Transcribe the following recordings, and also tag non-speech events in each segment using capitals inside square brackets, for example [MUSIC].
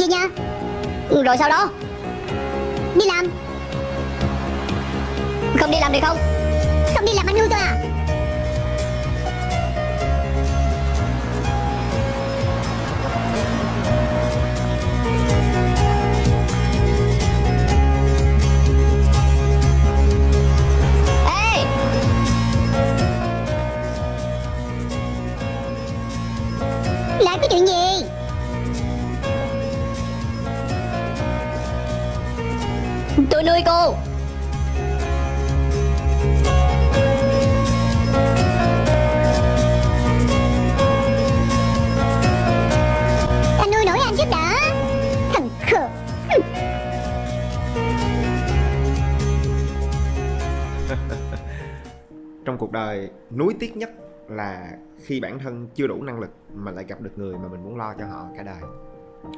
Về nhà ừ, Rồi sau đó. Đi làm. Không đi làm được không? Không đi làm anh nuôi tôi à? Nuôi cô. Anh nuôi nổi anh giúp đỡ Thằng khờ. [LAUGHS] Trong cuộc đời nuối tiếc nhất là khi bản thân chưa đủ năng lực mà lại gặp được người mà mình muốn lo cho họ cả đời.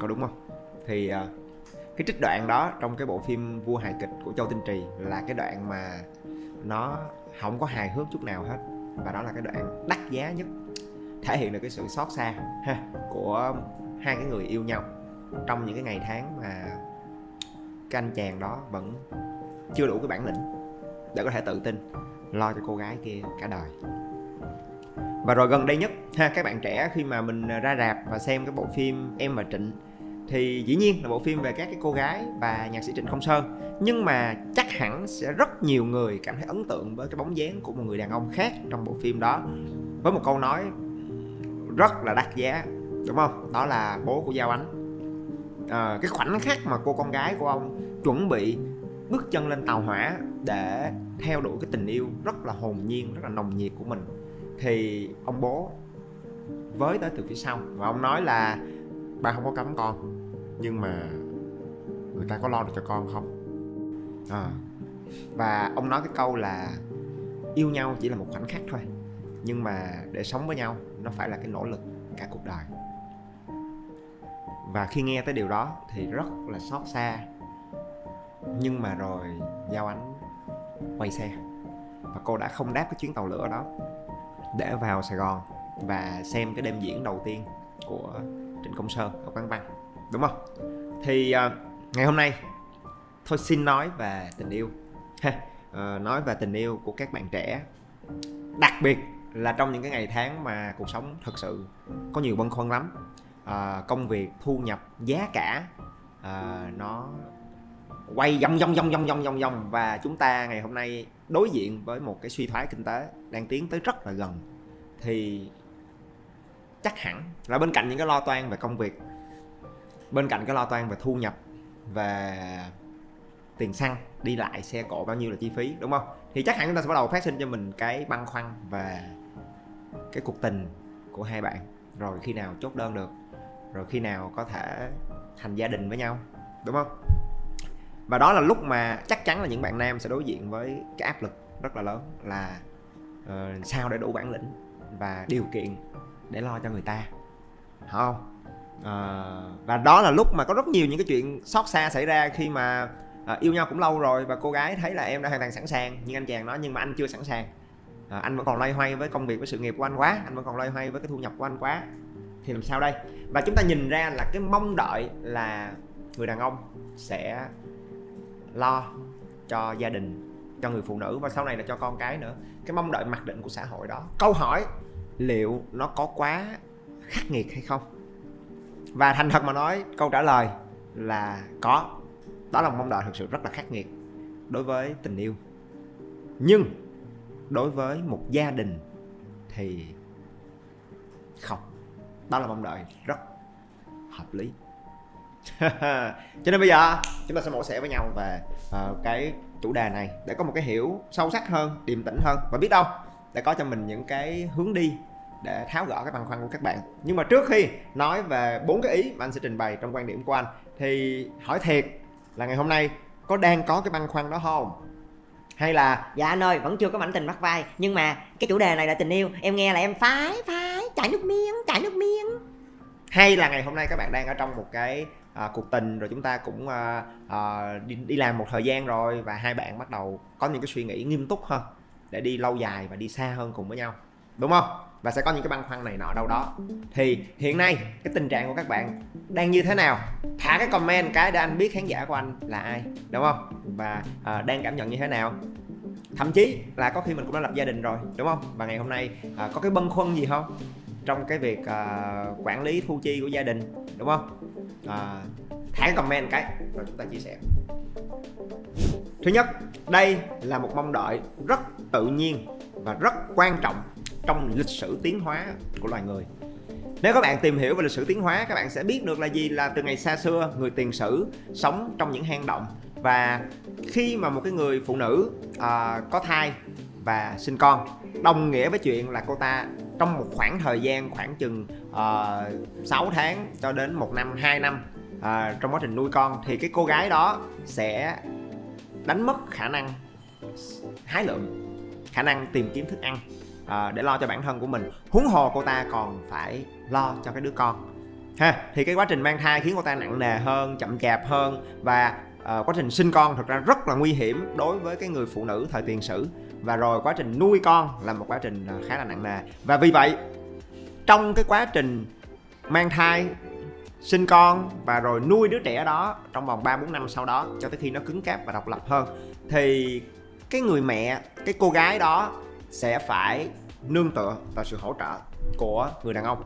Có đúng không? Thì à, cái trích đoạn đó trong cái bộ phim vua hài kịch của châu tinh trì là cái đoạn mà nó không có hài hước chút nào hết. Và đó là cái đoạn đắt giá nhất, thể hiện được cái sự xót xa, ha, của hai cái người yêu nhau trong những cái ngày tháng mà cái anh chàng đó vẫn chưa đủ cái bản lĩnh để có thể tự tin lo cho cô gái kia cả đời. Và rồi gần đây nhất, ha, các bạn trẻ khi mà mình ra rạp và xem cái bộ phim em và trịnh thì dĩ nhiên là bộ phim về các cái cô gái và nhạc sĩ trịnh công sơn. Nhưng mà chắc hẳn sẽ rất nhiều người cảm thấy ấn tượng với cái bóng dáng của một người đàn ông khác trong bộ phim đó. Với một câu nói rất là đắt giá đúng không? Đó là bố của giao ánh. À, cái khoảnh khắc mà cô con gái của ông chuẩn bị bước chân lên tàu hỏa để theo đuổi cái tình yêu rất là hồn nhiên rất là nồng nhiệt của mình. Thì ông bố với tới từ phía sau và ông nói là ba không có cấm con nhưng mà người ta có lo được cho con không à. và ông nói cái câu là yêu nhau chỉ là một khoảnh khắc thôi, nhưng mà để sống với nhau nó phải là cái nỗ lực cả cuộc đời và khi nghe tới điều đó thì rất là xót xa, nhưng mà rồi giao ánh quay xe và cô đã không đáp cái chuyến tàu lửa đó để vào sài gòn và xem cái đêm diễn đầu tiên của trịnh công sơn ở quán văn đúng không? Thì uh, ngày hôm nay thôi xin nói về tình yêu. Ha uh, nói về tình yêu của các bạn trẻ. Đặc biệt là trong những cái ngày tháng mà cuộc sống thật sự có nhiều băn khoăn lắm. À, công việc thu nhập giá cả à, nó quay vòng vòng vòng vòng vòng vòng vòng. Và chúng ta ngày hôm nay đối diện với một cái suy thoái kinh tế đang tiến tới rất là gần. Thì chắc hẳn là bên cạnh những cái lo toan về công việc bên cạnh cái lo toan về thu nhập về tiền xăng đi lại xe cộ bao nhiêu là chi phí đúng không? Thì chắc hẳn chúng ta sẽ bắt đầu phát sinh cho mình cái băn khoăn về cái cuộc tình của hai bạn. Rồi khi nào chốt đơn được rồi khi nào có thể thành gia đình với nhau đúng không? Và đó là lúc mà chắc chắn là những bạn nam sẽ đối diện với cái áp lực rất là lớn là uh, sao để đủ bản lĩnh và điều kiện để lo cho người ta không? À, và đó là lúc mà có rất nhiều những cái chuyện xót xa xảy ra khi mà à, yêu nhau cũng lâu rồi và cô gái thấy là em đã hoàn toàn sẵn sàng nhưng anh chàng nói nhưng mà anh chưa sẵn sàng. À, anh vẫn còn loay hoay với công việc với sự nghiệp của anh quá anh vẫn còn loay hoay với cái thu nhập của anh quá. Thì làm sao đây? Và chúng ta nhìn ra là cái mong đợi là người đàn ông sẽ lo cho gia đình cho người phụ nữ và sau này là cho con cái nữa. Cái mong đợi mặc định của xã hội đó. Câu hỏi liệu nó có quá khắc nghiệt hay không? Và thành thật mà nói câu trả lời là có. Đó là một mong đợi thực sự rất là khắc nghiệt đối với tình yêu. Nhưng đối với một gia đình thì không. Đó là mong đợi rất hợp lý. [LAUGHS] Cho nên bây giờ chúng ta sẽ mổ xẻ với nhau về uh, cái chủ đề này để có một cái hiểu sâu sắc hơn điềm tĩnh hơn. Và biết đâu để có cho mình những cái hướng đi để tháo gỡ cái băn khoăn của các bạn. Nhưng mà trước khi nói về bốn cái ý mà anh sẽ trình bày trong quan điểm của anh thì hỏi thiệt là ngày hôm nay có đang có cái băn khoăn đó không? Hay là Dạ anh ơi, vẫn chưa có mảnh tình bắt vai Nhưng mà cái chủ đề này là tình yêu. Em nghe là em phái, phái, chảy nước miếng, chảy nước miếng. Hay là ngày hôm nay các bạn đang ở trong một cái à, cuộc tình rồi chúng ta cũng à, à, đi, đi làm một thời gian rồi và hai bạn bắt đầu có những cái suy nghĩ nghiêm túc hơn để đi lâu dài và đi xa hơn cùng với nhau đúng không? Và sẽ có những cái băn khoăn này nọ đâu đó. Thì hiện nay cái tình trạng của các bạn đang như thế nào? Thả cái comment cái để anh biết khán giả của anh là ai đúng không? Và à, đang cảm nhận như thế nào? Thậm chí là có khi mình cũng đã lập gia đình rồi đúng không? Và ngày hôm nay à, có cái băn khoăn gì không? Trong cái việc à, quản lý thu chi của gia đình đúng không? À, thả cái comment cái rồi chúng ta chia sẻ. Thứ nhất đây là một mong đợi rất tự nhiên và rất quan trọng trong lịch sử tiến hóa của loài người. Nếu các bạn tìm hiểu về lịch sử tiến hóa các bạn sẽ biết được là gì? Là từ ngày xa xưa người tiền sử sống trong những hang động. Và khi mà một cái người phụ nữ à, có thai và sinh con đồng nghĩa với chuyện là cô ta trong một khoảng thời gian khoảng chừng à, uh, 6 tháng cho đến một năm 2 năm uh, trong quá trình nuôi con thì cái cô gái đó sẽ đánh mất khả năng hái lượm khả năng tìm kiếm thức ăn uh, để lo cho bản thân của mình. Huống hồ cô ta còn phải lo cho cái đứa con. Ha thì cái quá trình mang thai khiến cô ta nặng nề hơn chậm chạp hơn và uh, quá trình sinh con thực ra rất là nguy hiểm đối với cái người phụ nữ thời tiền sử. Và rồi quá trình nuôi con là một quá trình ờ, khá là nặng nề. Và vì vậy trong cái quá trình mang thai sinh con và rồi nuôi đứa trẻ đó trong vòng 3 4 năm sau đó cho tới khi nó cứng cáp và độc lập hơn thì cái người mẹ cái cô gái đó sẽ phải nương tựa vào sự hỗ trợ của người đàn ông.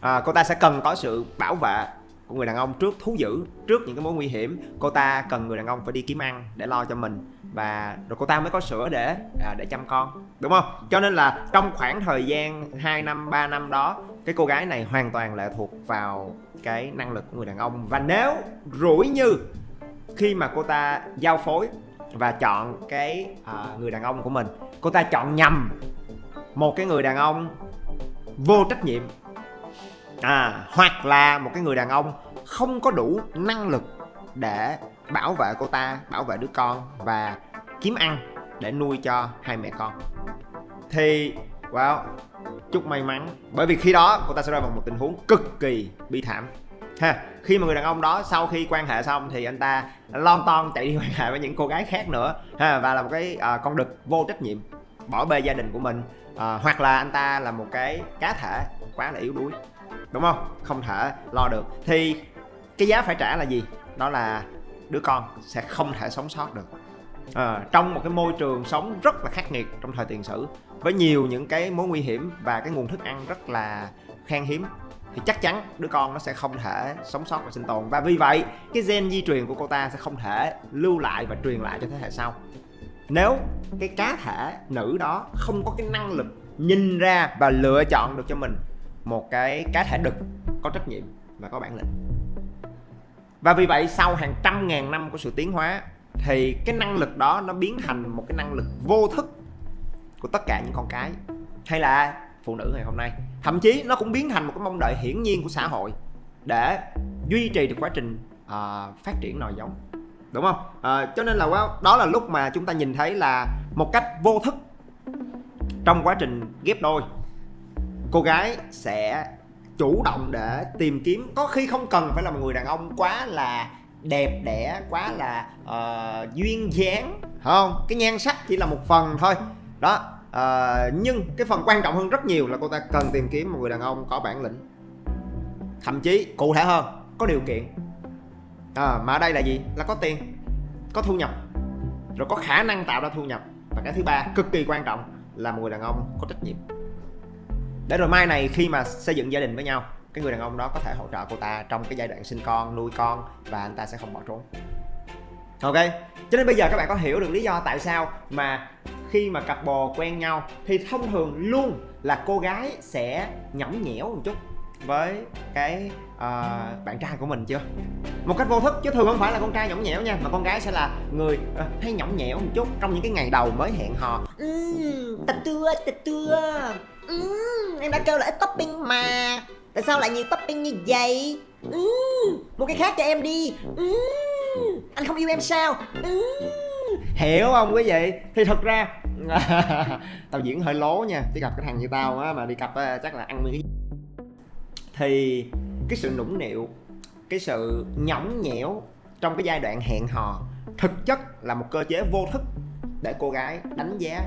À, cô ta sẽ cần có sự bảo vệ của người đàn ông trước thú dữ trước những cái mối nguy hiểm. Cô ta cần người đàn ông phải đi kiếm ăn để lo cho mình và rồi cô ta mới có sữa để à, để chăm con đúng không? Cho nên là trong khoảng thời gian 2 năm 3 năm đó cái cô gái này hoàn toàn lệ thuộc vào cái năng lực của người đàn ông. Và nếu rủi như khi mà cô ta giao phối và chọn cái uh, người đàn ông của mình. Cô ta chọn nhầm một cái người đàn ông vô trách nhiệm. À hoặc là một cái người đàn ông không có đủ năng lực để bảo vệ cô ta bảo vệ đứa con và kiếm ăn để nuôi cho hai mẹ con. Thì wow chúc may mắn. Bởi vì khi đó cô ta sẽ rơi vào một tình huống cực kỳ bi thảm ha khi mà người đàn ông đó sau khi quan hệ xong thì anh ta lon ton chạy đi quan hệ với những cô gái khác nữa. Ha và là một cái à, con đực vô trách nhiệm bỏ bê gia đình của mình. À, hoặc là anh ta là một cái cá thể quá là yếu đuối đúng không? Không thể lo được. Thì cái giá phải trả là gì? Đó là đứa con sẽ không thể sống sót được. À, trong một cái môi trường sống rất là khắc nghiệt trong thời tiền sử với nhiều những cái mối nguy hiểm và cái nguồn thức ăn rất là khan hiếm thì chắc chắn đứa con nó sẽ không thể sống sót và sinh tồn. Và vì vậy, cái gen di truyền của cô ta sẽ không thể lưu lại và truyền lại cho thế hệ sau. Nếu cái cá thể nữ đó không có cái năng lực nhìn ra và lựa chọn được cho mình một cái cá thể đực có trách nhiệm và có bản lĩnh. Và vì vậy, sau hàng trăm ngàn năm của sự tiến hóa, thì cái năng lực đó nó biến thành một cái năng lực vô thức của tất cả những con cái, hay là phụ nữ ngày hôm nay thậm chí nó cũng biến thành một cái mong đợi hiển nhiên của xã hội để duy trì được quá trình uh, phát triển nòi giống. Đúng không? À, cho nên là đó là lúc mà chúng ta nhìn thấy là một cách vô thức trong quá trình ghép đôi cô gái sẽ chủ động để tìm kiếm. Có khi không cần phải là một người đàn ông quá là đẹp đẽ quá là uh, duyên dáng không? Cái nhan sắc chỉ là một phần thôi. Đó à, nhưng cái phần quan trọng hơn rất nhiều là cô ta cần tìm kiếm một người đàn ông có bản lĩnh. Thậm chí cụ thể hơn có điều kiện. À, mà ở đây là gì? Là có tiền có thu nhập rồi có khả năng tạo ra thu nhập. Và cái thứ ba cực kỳ quan trọng là một người đàn ông có trách nhiệm. Để rồi mai này khi mà xây dựng gia đình với nhau cái người đàn ông đó có thể hỗ trợ cô ta trong cái giai đoạn sinh con nuôi con và anh ta sẽ không bỏ trốn ok. Cho nên bây giờ các bạn có hiểu được lý do tại sao mà khi mà cặp bồ quen nhau thì thông thường luôn là cô gái sẽ nhõng nhẽo một chút với cái uh, bạn trai của mình chưa? Một cách vô thức chứ thường không phải là con trai nhõng nhẽo nha mà con gái sẽ là người uh, hay nhõng nhẽo một chút trong những cái ngày đầu mới hẹn hò. Ừ, tịch tưa tịch tưa. Ừ, em đã kêu là ít topping mà. Tại sao lại nhiều topping như vậy? Ừ, một cái khác cho em đi. Ừ, anh không yêu em sao? Ừ. hiểu không quý vị? Thì thật ra, [LAUGHS] tao diễn hơi lố nha. Chỉ gặp cái thằng như tao á, mà đi cặp, á, chắc là ăn miếng. Thì cái sự nũng nịu, cái sự nhõng nhẽo trong cái giai đoạn hẹn hò thực chất là một cơ chế vô thức để cô gái đánh giá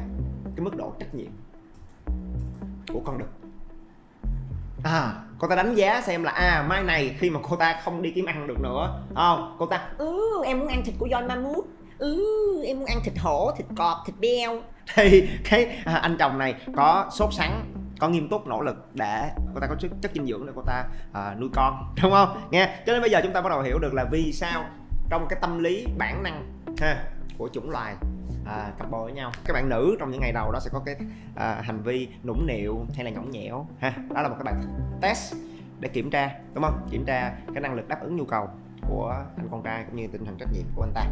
cái mức độ trách nhiệm của con đực à cô ta đánh giá xem là à mai này khi mà cô ta không đi kiếm ăn được nữa không? Cô ta Ừ, em muốn ăn thịt của John Mammoth. Ừ, em muốn ăn thịt hổ, thịt cọp, thịt beo. [LAUGHS] Thì cái à, anh chồng này có sốt sắng có nghiêm túc nỗ lực để cô ta có chất, chất dinh dưỡng để cô ta à, nuôi con [LAUGHS] đúng không? Nghe cho nên bây giờ chúng ta bắt đầu hiểu được là vì sao trong cái tâm lý bản năng ha của chủng loài à, cặp bồ với nhau các bạn nữ trong những ngày đầu đó sẽ có cái à, hành vi nũng nịu hay là nhõng nhẽo ha đó là một cái bài test để kiểm tra đúng không kiểm tra cái năng lực đáp ứng nhu cầu của anh con trai cũng như tinh thần trách nhiệm của anh ta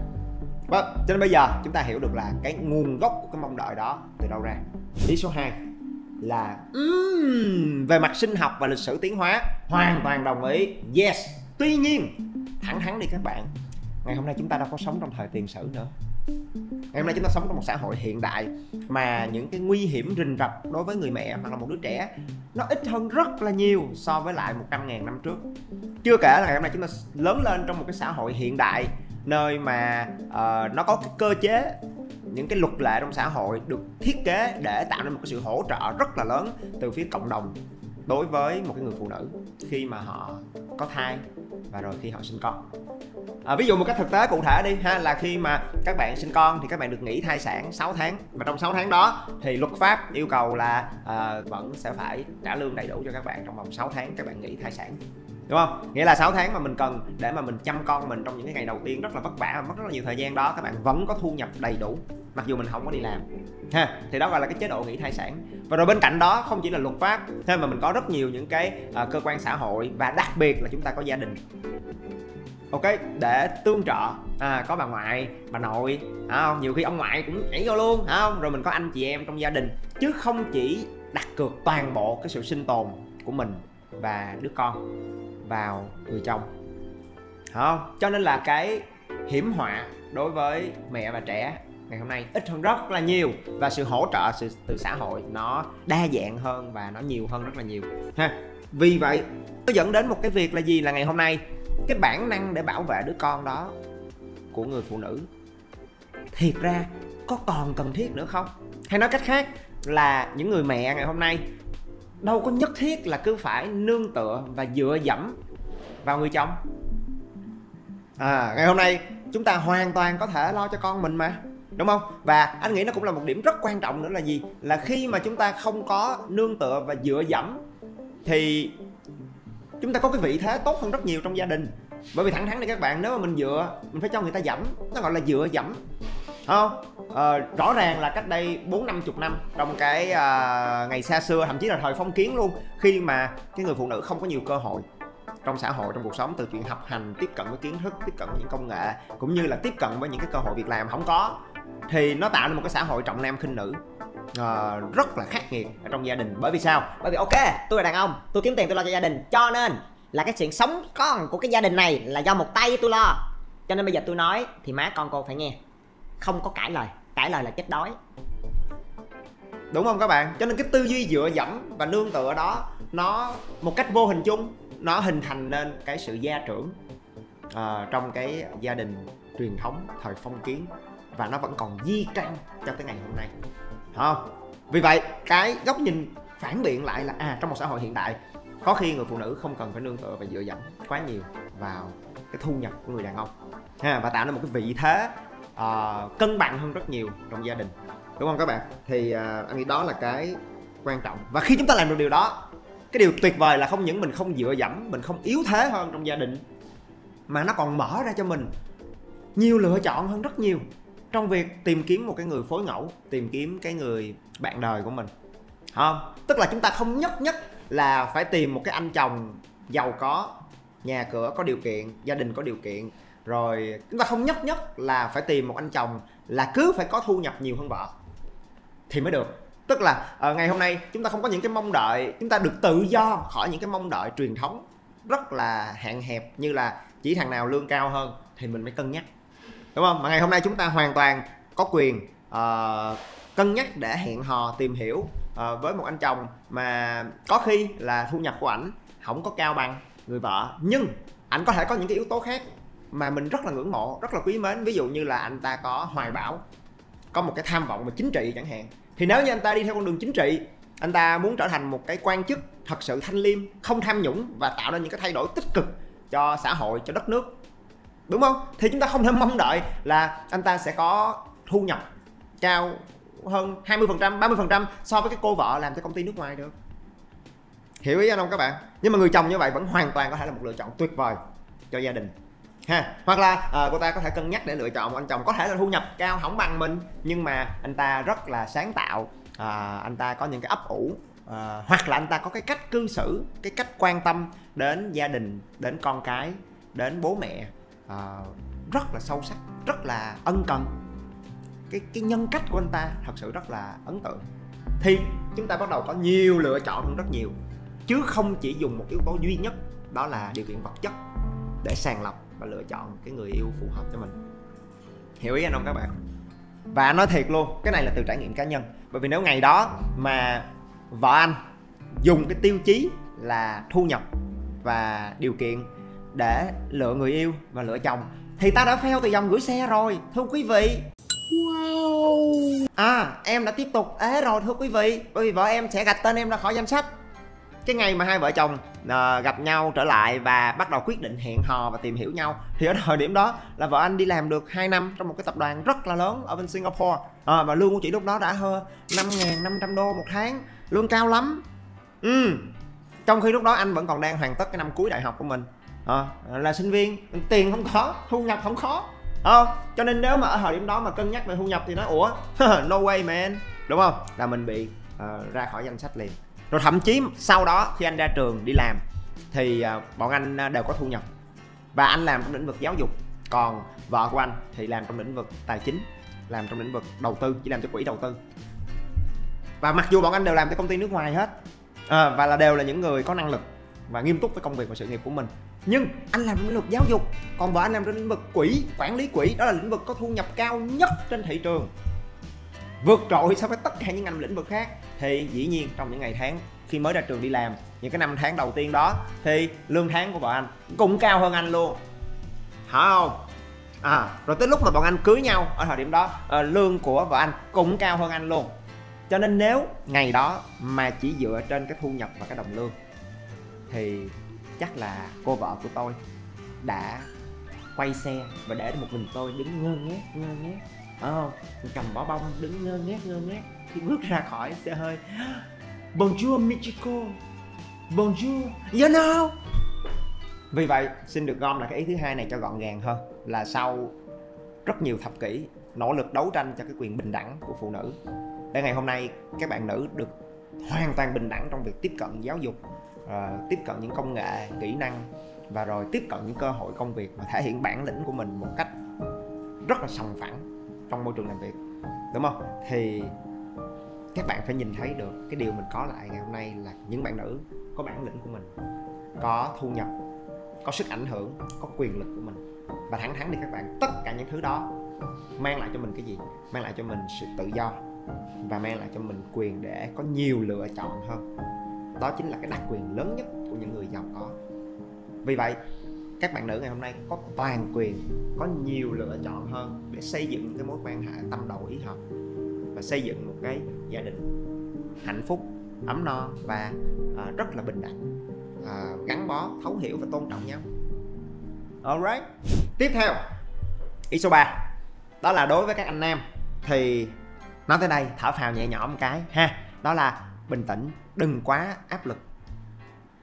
Vâng, cho nên bây giờ chúng ta hiểu được là cái nguồn gốc của cái mong đợi đó từ đâu ra. Ý số 2 là um, về mặt sinh học và lịch sử tiến hóa hoàn toàn đồng ý. Yes. Tuy nhiên, thẳng thắn đi các bạn. Ngày hôm nay chúng ta đâu có sống trong thời tiền sử nữa. Ngày hôm nay chúng ta sống trong một xã hội hiện đại mà những cái nguy hiểm rình rập đối với người mẹ hoặc là một đứa trẻ nó ít hơn rất là nhiều so với lại 100.000 năm trước. Chưa kể là ngày hôm nay chúng ta lớn lên trong một cái xã hội hiện đại nơi mà uh, nó có cái cơ chế những cái luật lệ trong xã hội được thiết kế để tạo nên một cái sự hỗ trợ rất là lớn từ phía cộng đồng đối với một cái người phụ nữ khi mà họ có thai và rồi khi họ sinh con. À, ví dụ một cách thực tế cụ thể đi ha là khi mà các bạn sinh con thì các bạn được nghỉ thai sản 6 tháng. Và trong 6 tháng đó thì luật pháp yêu cầu là à, vẫn sẽ phải trả lương đầy đủ cho các bạn trong vòng 6 tháng các bạn nghỉ thai sản. Đúng không? Nghĩa là 6 tháng mà mình cần để mà mình chăm con mình trong những cái ngày đầu tiên rất là vất vả và mất rất là nhiều thời gian đó các bạn vẫn có thu nhập đầy đủ mặc dù mình không có đi làm. Ha thì đó gọi là cái chế độ nghỉ thai sản. Và rồi bên cạnh đó không chỉ là luật pháp thêm mà mình có rất nhiều những cái uh, cơ quan xã hội và đặc biệt là chúng ta có gia đình. Ok để tương trợ à, có bà ngoại bà nội à, không? Nhiều khi ông ngoại cũng nhảy vô luôn à, không? Rồi mình có anh chị em trong gia đình. Chứ không chỉ đặt cược toàn bộ cái sự sinh tồn của mình và đứa con vào người chồng. Không? Cho nên là cái hiểm họa đối với mẹ và trẻ ngày hôm nay. Ít hơn rất là nhiều và sự hỗ trợ sự, từ xã hội nó đa dạng hơn và nó nhiều hơn rất là nhiều. Ha, vì vậy nó dẫn đến một cái việc là gì là ngày hôm nay? Cái bản năng để bảo vệ đứa con đó của người phụ nữ. Thiệt ra, có còn cần thiết nữa không? Hay nói cách khác là những người mẹ ngày hôm nay đâu có nhất thiết là cứ phải nương tựa và dựa dẫm vào người chồng. À ngày hôm nay chúng ta hoàn toàn có thể lo cho con mình mà đúng không? Và anh nghĩ nó cũng là một điểm rất quan trọng nữa là gì? Là khi mà chúng ta không có nương tựa và dựa dẫm thì chúng ta có cái vị thế tốt hơn rất nhiều trong gia đình. Bởi vì thẳng thắn này các bạn nếu mà mình dựa mình phải cho người ta dẫm nó gọi là dựa dẫm. Không? Ờ, rõ ràng là cách đây bốn năm chục năm trong cái uh, ngày xa xưa thậm chí là thời phong kiến luôn khi mà cái người phụ nữ không có nhiều cơ hội trong xã hội trong cuộc sống từ chuyện học hành tiếp cận với kiến thức tiếp cận với những công nghệ cũng như là tiếp cận với những cái cơ hội việc làm không có thì nó tạo nên một cái xã hội trọng nam khinh nữ uh, rất là khắc nghiệt ở trong gia đình. Bởi vì sao? Bởi vì ok, tôi là đàn ông, tôi kiếm tiền tôi lo cho gia đình. Cho nên là cái chuyện sống con của cái gia đình này là do một tay tôi lo. Cho nên bây giờ tôi nói thì má con cô phải nghe. Không có cãi lời, cãi lời là chết đói. Đúng không các bạn? Cho nên cái tư duy dựa dẫm và nương tựa đó nó một cách vô hình chung nó hình thành nên cái sự gia trưởng uh, trong cái gia đình truyền thống thời phong kiến và nó vẫn còn di căn cho tới ngày hôm nay. Không? Vì vậy cái góc nhìn phản biện lại là à trong một xã hội hiện đại có khi người phụ nữ không cần phải nương tựa và dựa dẫm quá nhiều vào cái thu nhập của người đàn ông. Ha và tạo nên một cái vị thế uh, cân bằng hơn rất nhiều trong gia đình. Đúng không các bạn? Thì uh, anh nghĩ đó là cái quan trọng. Và khi chúng ta làm được điều đó cái điều tuyệt vời là không những mình không dựa dẫm mình không yếu thế hơn trong gia đình mà nó còn mở ra cho mình nhiều lựa chọn hơn rất nhiều trong việc tìm kiếm một cái người phối ngẫu tìm kiếm cái người bạn đời của mình. Không tức là chúng ta không nhất nhất là phải tìm một cái anh chồng giàu có nhà cửa có điều kiện gia đình có điều kiện. Rồi chúng ta không nhất nhất là phải tìm một anh chồng là cứ phải có thu nhập nhiều hơn vợ thì mới được. Tức là uh, ngày hôm nay chúng ta không có những cái mong đợi chúng ta được tự do khỏi những cái mong đợi truyền thống rất là hạn hẹp như là chỉ thằng nào lương cao hơn thì mình mới cân nhắc đúng không? Mà ngày hôm nay chúng ta hoàn toàn có quyền uh, cân nhắc để hẹn hò tìm hiểu uh, với một anh chồng mà có khi là thu nhập của ảnh không có cao bằng người vợ. Nhưng ảnh có thể có những cái yếu tố khác mà mình rất là ngưỡng mộ rất là quý mến. Ví dụ như là anh ta có hoài bão có một cái tham vọng về chính trị chẳng hạn. Thì nếu như anh ta đi theo con đường chính trị anh ta muốn trở thành một cái quan chức thật sự thanh liêm không tham nhũng và tạo ra những cái thay đổi tích cực cho xã hội cho đất nước đúng không? Thì chúng ta không thể mong đợi là anh ta sẽ có thu nhập cao hơn 20% 30% so với cái cô vợ làm cho công ty nước ngoài được. Hiểu ý anh không các bạn? Nhưng mà người chồng như vậy vẫn hoàn toàn có thể là một lựa chọn tuyệt vời cho gia đình. Ha hoặc là à, cô ta có thể cân nhắc để lựa chọn một anh chồng có thể là thu nhập cao không bằng mình nhưng mà anh ta rất là sáng tạo. À, anh ta có những cái ấp ủ à, hoặc là anh ta có cái cách cư xử cái cách quan tâm đến gia đình đến con cái đến bố mẹ à, rất là sâu sắc rất là ân cần. Cái cái nhân cách của anh ta thật sự rất là ấn tượng. Thì chúng ta bắt đầu có nhiều lựa chọn hơn rất nhiều chứ không chỉ dùng một yếu tố duy nhất đó là điều kiện vật chất để sàng lọc và lựa chọn cái người yêu phù hợp cho mình. Hiểu ý anh không các bạn? Và nói thiệt luôn cái này là từ trải nghiệm cá nhân. Bởi vì nếu ngày đó mà vợ anh dùng cái tiêu chí là thu nhập và điều kiện để lựa người yêu và lựa chồng. Thì ta đã fail từ dòng gửi xe rồi thưa quý vị. Wow. À em đã tiếp tục ế rồi thưa quý vị. Bởi vì vợ em sẽ gạch tên em ra khỏi danh sách. Cái ngày mà hai vợ chồng uh, gặp nhau trở lại và bắt đầu quyết định hẹn hò và tìm hiểu nhau thì ở thời điểm đó là vợ anh đi làm được 2 năm trong một cái tập đoàn rất là lớn ở bên Singapore. À, và lương của chị lúc đó đã hơn 5.500 đô một tháng. Lương cao lắm. Ừ. Trong khi lúc đó anh vẫn còn đang hoàn tất cái năm cuối đại học của mình à, là sinh viên. Tiền không có thu nhập không khó. À, cho nên nếu mà ở thời điểm đó mà cân nhắc về thu nhập thì nói ủa [LAUGHS] no way man. Đúng không? Là mình bị uh, ra khỏi danh sách liền. Rồi thậm chí sau đó khi anh ra trường đi làm thì uh, bọn anh đều có thu nhập. Và anh làm trong lĩnh vực giáo dục còn vợ của anh thì làm trong lĩnh vực tài chính làm trong lĩnh vực đầu tư chỉ làm cho quỹ đầu tư. Và mặc dù bọn anh đều làm cho công ty nước ngoài hết à, và là đều là những người có năng lực và nghiêm túc với công việc và sự nghiệp của mình nhưng anh làm lĩnh vực giáo dục còn vợ anh làm trong lĩnh vực quỹ quản lý quỹ đó là lĩnh vực có thu nhập cao nhất trên thị trường. Vượt trội so với tất cả những ngành lĩnh vực khác. Thì dĩ nhiên trong những ngày tháng khi mới ra trường đi làm những cái năm tháng đầu tiên đó thì lương tháng của vợ anh cũng cao hơn anh luôn. Hả không? À rồi tới lúc mà bọn anh cưới nhau ở thời điểm đó à, lương của vợ anh cũng cao hơn anh luôn. Cho nên nếu ngày đó mà chỉ dựa trên cái thu nhập và cái đồng lương thì chắc là cô vợ của tôi đã quay xe và để một mình tôi đứng ngơ ngác ngơ ngác. Ờ, cầm bó bông đứng ngơ ngác ngơ ngác. Khi bước ra khỏi xe hơi [GASPS] bonjour Michiko. Bonjour. You know? Vì vậy xin được gom lại cái ý thứ hai này cho gọn gàng hơn là sau rất nhiều thập kỷ nỗ lực đấu tranh cho cái quyền bình đẳng của phụ nữ. Để ngày hôm nay các bạn nữ được hoàn toàn bình đẳng trong việc tiếp cận giáo dục uh, tiếp cận những công nghệ kỹ năng và rồi tiếp cận những cơ hội công việc và thể hiện bản lĩnh của mình một cách rất là sòng phẳng trong môi trường làm việc đúng không? Thì các bạn phải nhìn thấy được cái điều mình có lại ngày hôm nay là những bạn nữ có bản lĩnh của mình có thu nhập có sức ảnh hưởng có quyền lực của mình. Và thẳng thắn đi các bạn tất cả những thứ đó mang lại cho mình cái gì? Mang lại cho mình sự tự do và mang lại cho mình quyền để có nhiều lựa chọn hơn đó chính là cái đặc quyền lớn nhất của những người giàu có. Vì vậy các bạn nữ ngày hôm nay có toàn quyền có nhiều lựa chọn hơn để xây dựng cái mối quan hệ tâm đầu ý hợp và xây dựng một cái gia đình hạnh phúc ấm no và uh, rất là bình đẳng. Uh, gắn bó thấu hiểu và tôn trọng nhau. Alright tiếp theo ý số 3 đó là đối với các anh em thì nói tới đây thở phào nhẹ nhõm một cái ha. Đó là bình tĩnh, đừng quá áp lực.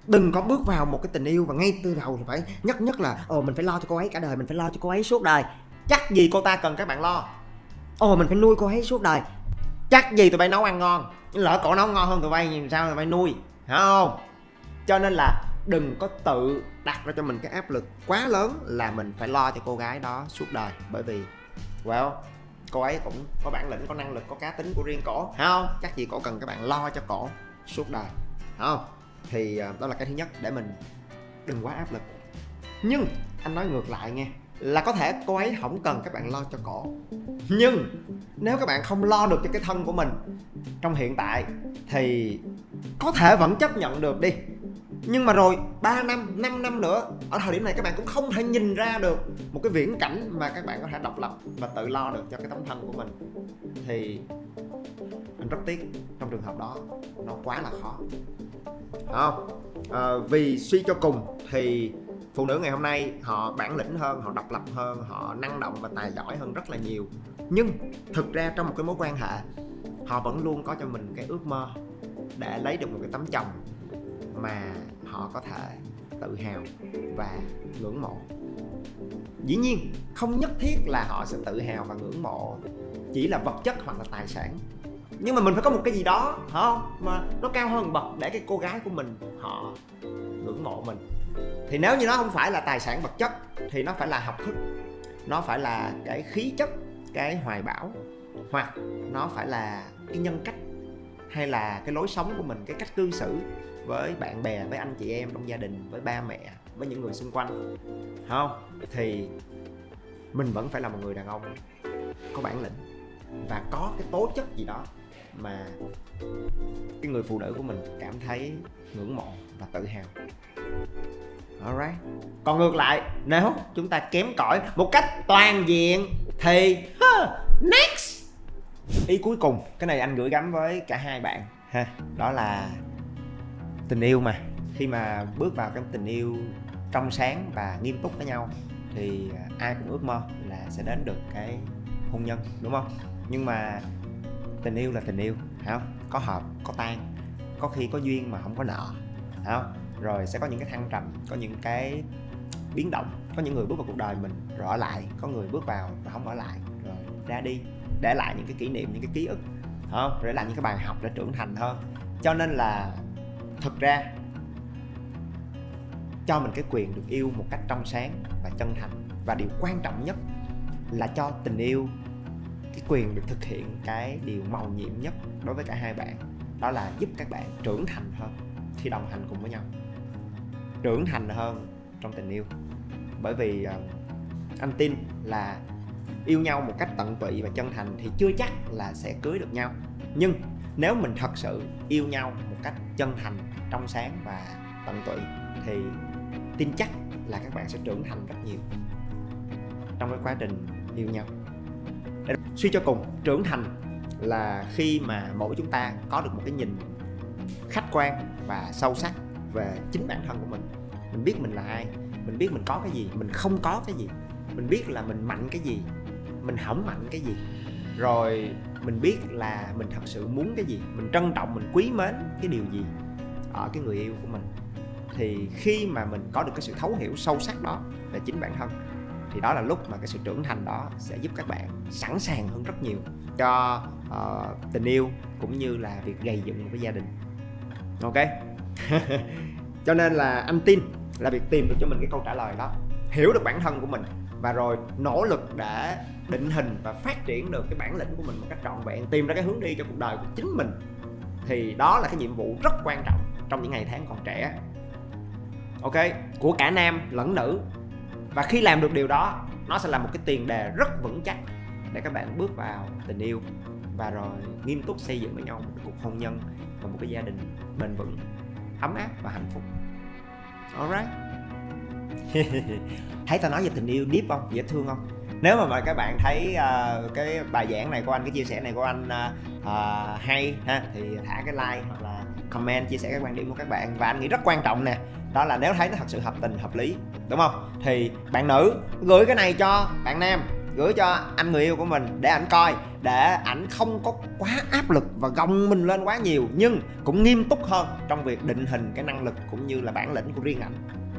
Đừng có bước vào một cái tình yêu và ngay từ đầu thì phải nhất nhất là ồ mình phải lo cho cô ấy cả đời, mình phải lo cho cô ấy suốt đời. Chắc gì cô ta cần các bạn lo? Ồ mình phải nuôi cô ấy suốt đời. Chắc gì tụi bay nấu ăn ngon, lỡ cổ nấu ngon hơn tụi bay thì sao tụi bay nuôi hả không? Cho nên là đừng có tự đặt ra cho mình cái áp lực quá lớn là mình phải lo cho cô gái đó suốt đời bởi vì, well cô ấy cũng có bản lĩnh, có năng lực, có cá tính của riêng cổ. Hả không? Chắc gì cổ cần các bạn lo cho cổ suốt đời. Hả không? Thì à, đó là cái thứ nhất để mình đừng quá áp lực. Nhưng, anh nói ngược lại nghe, là có thể cô ấy không cần các bạn lo cho cổ. Nhưng, nếu các bạn không lo được cho cái thân của mình trong hiện tại, thì có thể vẫn chấp nhận được đi nhưng mà rồi 3 năm 5 năm nữa ở thời điểm này các bạn cũng không thể nhìn ra được một cái viễn cảnh mà các bạn có thể độc lập và tự lo được cho cái tấm thân của mình. Thì anh rất tiếc trong trường hợp đó nó quá là khó. Không? À, vì suy cho cùng thì phụ nữ ngày hôm nay họ bản lĩnh hơn họ độc lập hơn họ năng động và tài giỏi hơn rất là nhiều. Nhưng thực ra trong một cái mối quan hệ họ vẫn luôn có cho mình cái ước mơ để lấy được một cái tấm chồng mà họ có thể tự hào và ngưỡng mộ. Dĩ nhiên, không nhất thiết là họ sẽ tự hào và ngưỡng mộ chỉ là vật chất hoặc là tài sản. Nhưng mà mình phải có một cái gì đó hả không? Mà nó cao hơn bậc để cái cô gái của mình họ ngưỡng mộ mình. Thì nếu như nó không phải là tài sản vật chất, thì nó phải là học thức, nó phải là cái khí chất, cái hoài bão, hoặc nó phải là cái nhân cách, hay là cái lối sống của mình, cái cách cư xử với bạn bè, với anh chị em trong gia đình, với ba mẹ, với những người xung quanh. Không, thì mình vẫn phải là một người đàn ông có bản lĩnh và có cái tố chất gì đó mà cái người phụ nữ của mình cảm thấy ngưỡng mộ và tự hào. Alright còn ngược lại, nếu chúng ta kém cỏi một cách toàn diện thì next. Ý cuối cùng, cái này anh gửi gắm với cả hai bạn, ha, đó là tình yêu mà. Khi mà bước vào cái tình yêu trong sáng và nghiêm túc với nhau, thì à, ai cũng ước mơ là sẽ đến được cái hôn nhân, đúng không? Nhưng mà tình yêu là tình yêu, phải không? Có hợp, có tan, có khi có duyên mà không có nợ, phải không? Rồi sẽ có những cái thăng trầm, có những cái biến động, có những người bước vào cuộc đời mình rồi ở lại, có người bước vào và không ở lại, rồi ra đi, để lại những cái kỷ niệm, những cái ký ức không? Để lại những cái bài học để trưởng thành hơn. Cho nên là thực ra cho mình cái quyền được yêu một cách trong sáng và chân thành. Và điều quan trọng nhất là cho tình yêu cái quyền được thực hiện cái điều màu nhiệm nhất đối với cả hai bạn đó là giúp các bạn trưởng thành hơn khi đồng hành cùng với nhau. Trưởng thành hơn trong tình yêu. Bởi vì uh, anh tin là yêu nhau một cách tận tụy và chân thành thì chưa chắc là sẽ cưới được nhau. Nhưng nếu mình thật sự yêu nhau một cách chân thành, trong sáng và tận tụy, thì tin chắc là các bạn sẽ trưởng thành rất nhiều trong cái quá trình yêu nhau. Suy cho cùng, trưởng thành là khi mà mỗi chúng ta có được một cái nhìn khách quan và sâu sắc về chính bản thân của mình. Mình biết mình là ai, mình biết mình có cái gì, mình không có cái gì. Mình biết là mình mạnh cái gì, mình hỏng mạnh cái gì rồi mình biết là mình thật sự muốn cái gì mình trân trọng mình quý mến cái điều gì ở cái người yêu của mình. Thì khi mà mình có được cái sự thấu hiểu sâu sắc đó về chính bản thân thì đó là lúc mà cái sự trưởng thành đó sẽ giúp các bạn sẵn sàng hơn rất nhiều cho uh, tình yêu cũng như là việc gây dựng một cái gia đình. Ok? [LAUGHS] Cho nên là anh tin là việc tìm được cho mình cái câu trả lời đó. Hiểu được bản thân của mình và rồi nỗ lực để định hình và phát triển được cái bản lĩnh của mình một cách trọn vẹn, tìm ra cái hướng đi cho cuộc đời của chính mình, thì đó là cái nhiệm vụ rất quan trọng trong những ngày tháng còn trẻ. Ok? Của cả nam lẫn nữ. Và khi làm được điều đó, nó sẽ là một cái tiền đề rất vững chắc để các bạn bước vào tình yêu và rồi nghiêm túc xây dựng với nhau một cuộc hôn nhân và một cái gia đình bền vững, ấm áp và hạnh phúc. Alright? [LAUGHS] thấy tao nói về tình yêu deep không? Dễ thương không? Nếu mà, mà các bạn thấy uh, cái bài giảng này của anh cái chia sẻ này của anh uh, uh, hay ha thì thả cái like hoặc là comment chia sẻ cái quan điểm của các bạn. Và anh nghĩ rất quan trọng nè đó là nếu thấy nó thật sự hợp tình hợp lý đúng không? Thì bạn nữ gửi cái này cho bạn nam gửi cho anh người yêu của mình để ảnh coi để ảnh không có quá áp lực và gồng mình lên quá nhiều nhưng cũng nghiêm túc hơn trong việc định hình cái năng lực cũng như là bản lĩnh của riêng ảnh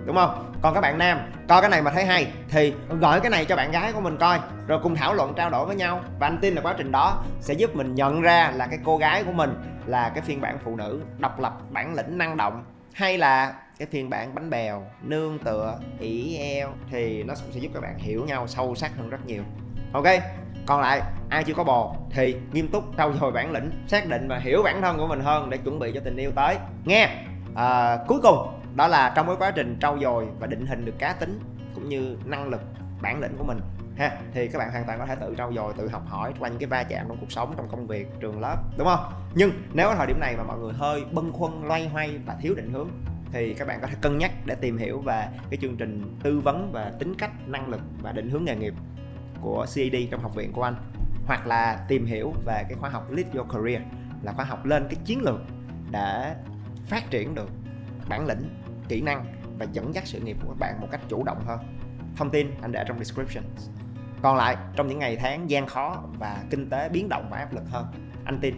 đúng không? Còn các bạn nam coi cái này mà thấy hay thì gửi cái này cho bạn gái của mình coi rồi cùng thảo luận trao đổi với nhau. Và anh tin là quá trình đó sẽ giúp mình nhận ra là cái cô gái của mình là cái phiên bản phụ nữ độc lập bản lĩnh năng động. Hay là cái phiên bản bánh bèo nương tựa ỉ eo thì nó sẽ giúp các bạn hiểu nhau sâu sắc hơn rất nhiều. Ok còn lại ai chưa có bồ thì nghiêm túc trau dồi bản lĩnh xác định và hiểu bản thân của mình hơn để chuẩn bị cho tình yêu tới. Nghe à, cuối cùng đó là trong cái quá trình trau dồi và định hình được cá tính cũng như năng lực bản lĩnh của mình, ha. Thì các bạn hoàn toàn có thể tự trau dồi, tự học hỏi qua những cái va chạm trong cuộc sống, trong công việc, trường lớp, đúng không? Nhưng nếu ở thời điểm này mà mọi người hơi bâng khuâng, loay hoay và thiếu định hướng thì các bạn có thể cân nhắc để tìm hiểu về cái chương trình tư vấn và tính cách, năng lực và định hướng nghề nghiệp của CAD trong học viện của anh. Hoặc là tìm hiểu về cái khóa học Lead Your Career, là khóa học lên cái chiến lược để phát triển được bản lĩnh kỹ năng và dẫn dắt sự nghiệp của các bạn một cách chủ động hơn. Thông tin anh để trong description. Còn lại, trong những ngày tháng gian khó và kinh tế biến động và áp lực hơn, anh tin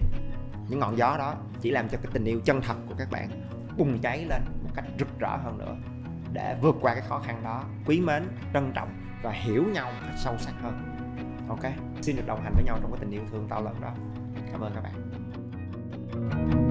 những ngọn gió đó chỉ làm cho cái tình yêu chân thật của các bạn bùng cháy lên một cách rực rỡ hơn nữa, để vượt qua cái khó khăn đó quý mến, trân trọng và hiểu nhau một cách sâu sắc hơn. Ok, xin được đồng hành với nhau trong cái tình yêu thương to lớn đó. Cảm ơn các bạn.